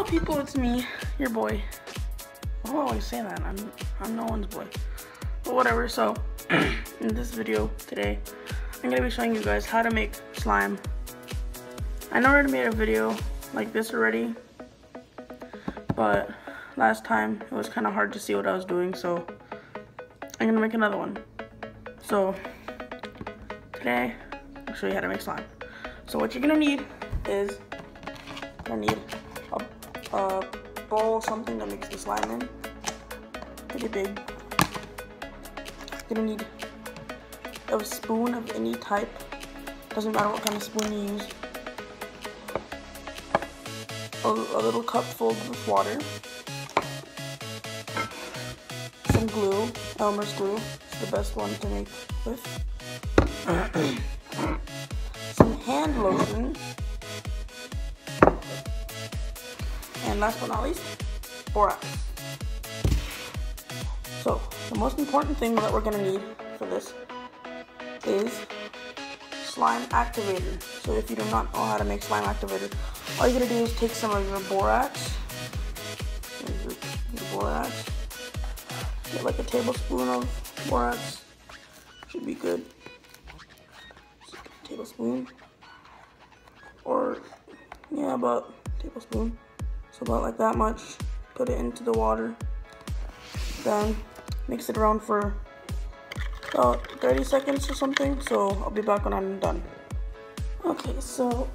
Hello people, it's me, your boy. I always say that, I'm, I'm no one's boy. But whatever, so in this video today, I'm gonna be showing you guys how to make slime. I know I already made a video like this already, but last time it was kind of hard to see what I was doing, so I'm gonna make another one. So today, I'll show you how to make slime. So what you're gonna need is, you're gonna need a, bowl, something to mix the slime in, pretty big. You're gonna need a spoon of any type, doesn't matter what kind of spoon you use. A, a little cup full of water, some glue, Elmer's glue, it's the best one to make with. some hand lotion, last but not least, borax. So, the most important thing that we're gonna need for this is slime activator. So if you do not know how to make slime activator, all you're gonna do is take some of your borax, your, your borax, get like a tablespoon of borax, should be good. Tablespoon, or yeah, about tablespoon. So about like that much. Put it into the water. Then mix it around for about 30 seconds or something. So I'll be back when I'm done. Okay, so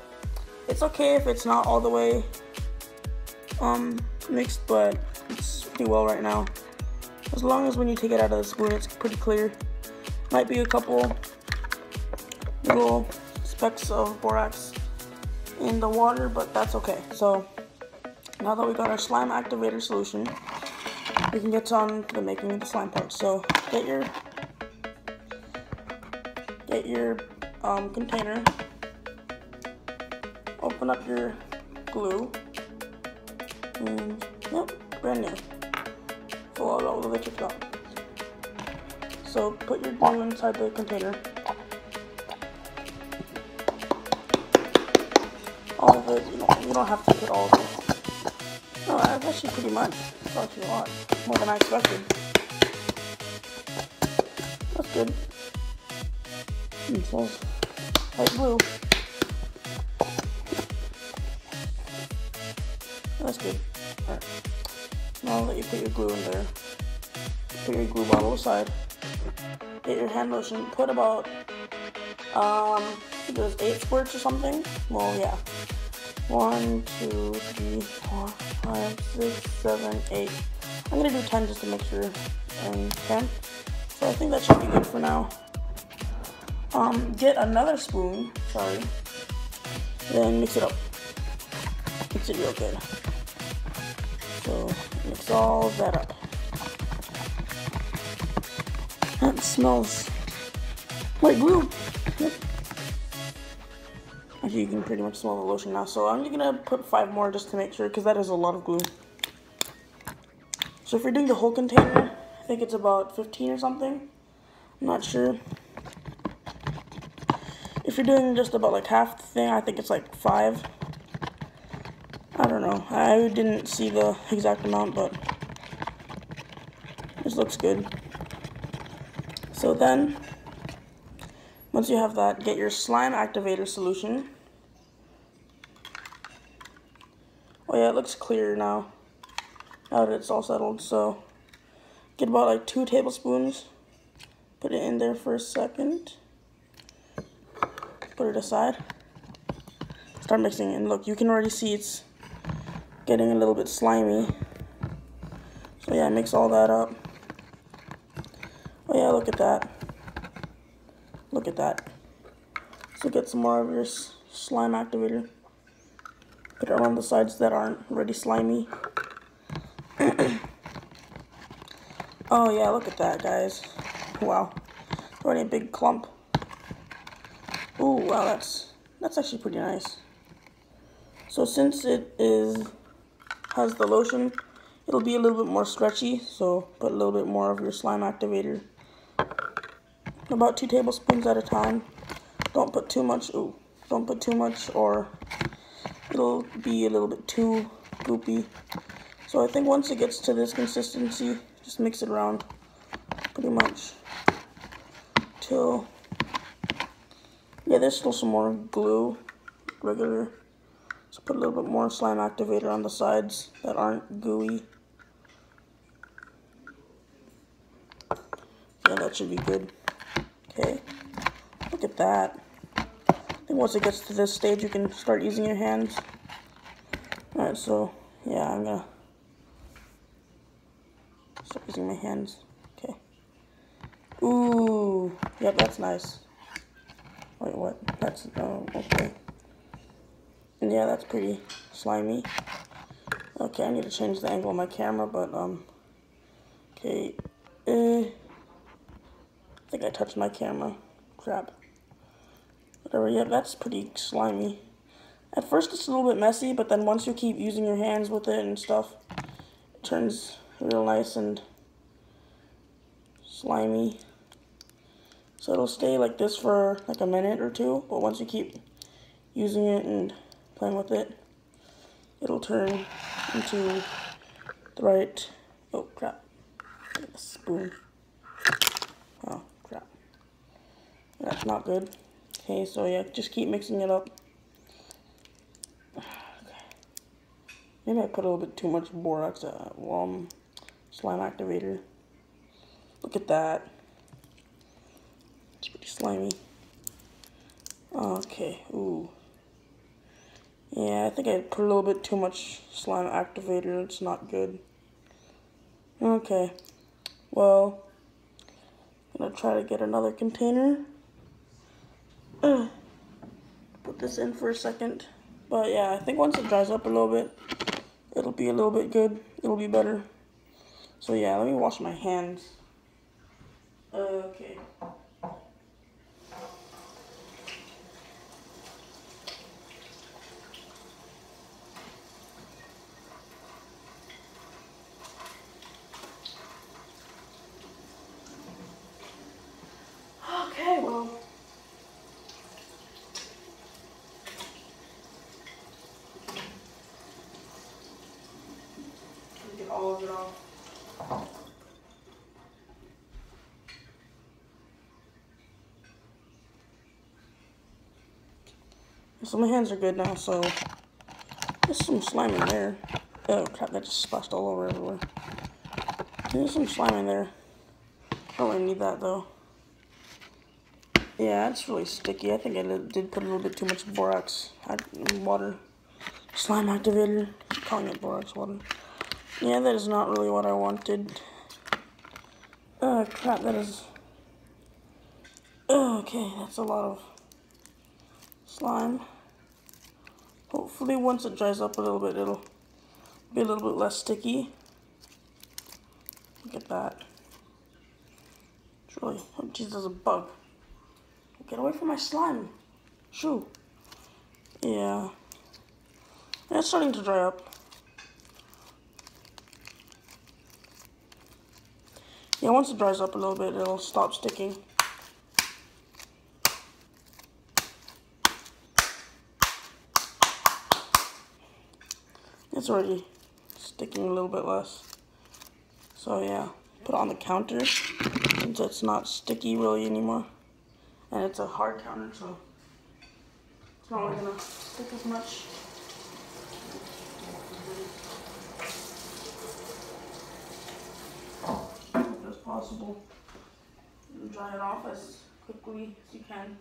it's okay if it's not all the way um mixed, but it's pretty well right now. As long as when you take it out of the spoon, it's pretty clear. Might be a couple little specks of borax in the water, but that's okay. So now that we got our slime activator solution, we can get on to the making of the slime part. So get your get your um, container, open up your glue, and yep, brand new. Full all the way to. So put your glue inside the container. All of it, you don't, you don't have to put all of it. No, that's actually pretty much. Actually a lot. More than I expected. That's good. It smells like blue. That's good. Alright. Now let you put your glue in there, put your glue bottle aside. Get your hand lotion. Put about, um, I think it was eight squirts or something. Well, yeah. One, two, three, four, five, six, seven, eight. I'm gonna do 10 just to make sure. And 10. So I think that should be good for now. Um, get another spoon, sorry. Then mix it up. Mix it real good. So mix all that up. That smells like glue. You can pretty much smell the lotion now. So I'm gonna put five more just to make sure, because that is a lot of glue. So if you're doing the whole container, I think it's about 15 or something. I'm not sure. If you're doing just about like half the thing, I think it's like five. I don't know. I didn't see the exact amount, but this looks good. So then, once you have that, get your slime activator solution. Oh yeah, it looks clear now. Now that it's all settled, so get about like two tablespoons. Put it in there for a second. Put it aside. Start mixing and look, you can already see it's getting a little bit slimy. So yeah, mix all that up. Oh yeah, look at that. Look at that. So get some more of your slime activator. Put it around the sides that aren't already slimy. oh yeah, look at that, guys. Wow. Already a big clump. Ooh, wow, that's that's actually pretty nice. So since it is has the lotion, it'll be a little bit more stretchy. So put a little bit more of your slime activator. About two tablespoons at a time. Don't put too much. Ooh, don't put too much, or it'll be a little bit too goopy. So I think once it gets to this consistency, just mix it around pretty much till, yeah, there's still some more glue, regular. So put a little bit more slime activator on the sides that aren't gooey. Yeah, that should be good. Okay, look at that. I think once it gets to this stage, you can start using your hands. Alright, so, yeah, I'm gonna start using my hands. Okay. Ooh, yep, that's nice. Wait, what? That's, oh, okay. And yeah, that's pretty slimy. Okay, I need to change the angle of my camera, but, um, okay, I think I touched my camera. Crap. Whatever, yeah, that's pretty slimy. At first it's a little bit messy, but then once you keep using your hands with it and stuff, it turns real nice and slimy. So it'll stay like this for like a minute or two, but once you keep using it and playing with it, it'll turn into the right, oh crap, spoon. Oh crap. That's not good. Okay, so yeah, just keep mixing it up. Maybe I put a little bit too much borax, uh, slime activator. Look at that. It's pretty slimy. Okay, ooh. Yeah, I think I put a little bit too much slime activator. It's not good. Okay. Well, I'm gonna try to get another container. Ugh. Put this in for a second. But yeah, I think once it dries up a little bit, it'll be a little bit good. It'll be better. So yeah, let me wash my hands. Okay, well. Get all of it off. So my hands are good now, so there's some slime in there. Oh crap, that just splashed all over everywhere. There's some slime in there. I don't really need that though. Yeah, it's really sticky. I think I did put a little bit too much borax water. Slime activator. I'm calling it borax water. Yeah, that is not really what I wanted. Oh crap, that is... Oh, okay, that's a lot of slime. Hopefully once it dries up a little bit, it'll be a little bit less sticky. Look at that. It's really, oh jeez, there's a bug. Get away from my slime. Shoo. Yeah. yeah. It's starting to dry up. Yeah, once it dries up a little bit, it'll stop sticking. It's already sticking a little bit less. So yeah, put it on the counter since it's not sticky really anymore. And it's a hard counter, so it's not really gonna stick as much. As possible. Dry it off as quickly as you can.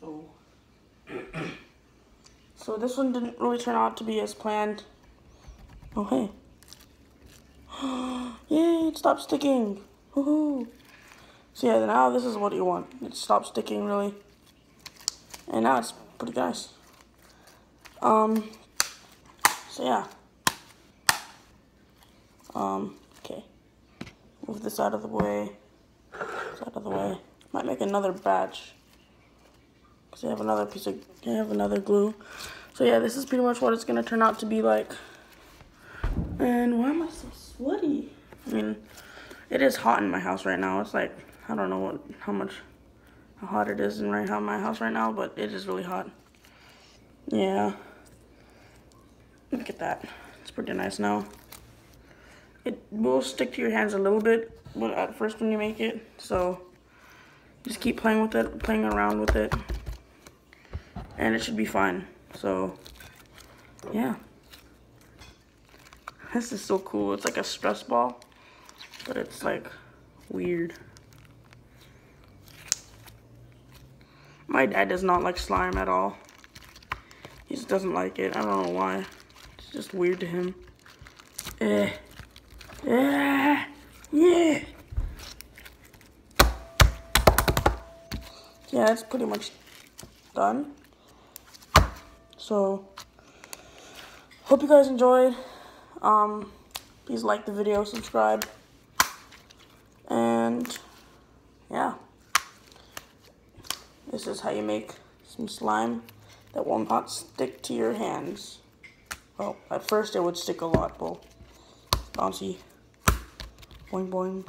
So So this one didn't really turn out to be as planned. Hey. Yay, it stopped sticking. Woohoo. So yeah, now this is what you want. It stopped sticking really. And now it's pretty nice. Um, so yeah. Um, okay. Move this out of the way. This out of the way. Might make another batch. Because I have another piece of, I have another glue. So yeah, this is pretty much what it's going to turn out to be like. And why am I so sweaty? I mean, it is hot in my house right now. It's like I don't know what how much how hot it is in right how my house right now, but it is really hot. Yeah. Look at that. It's pretty nice now. It will stick to your hands a little bit at first when you make it. So just keep playing with it, playing around with it. And it should be fine. So yeah. This is so cool. It's like a stress ball, but it's like weird. My dad does not like slime at all. He just doesn't like it. I don't know why. It's just weird to him. Eh. Eh. Yeah. Yeah, it's pretty much done. So, hope you guys enjoyed. Um, please like the video, subscribe, and yeah. This is how you make some slime that will not stick to your hands. Well, at first it would stick a lot, but bouncy. Boing boing.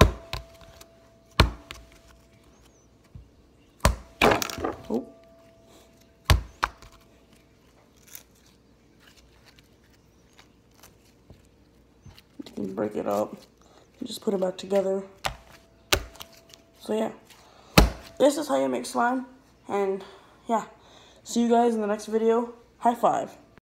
Oh. You can break it up just put it back together. So yeah, this is how you make slime. And yeah, see you guys in the next video. High five.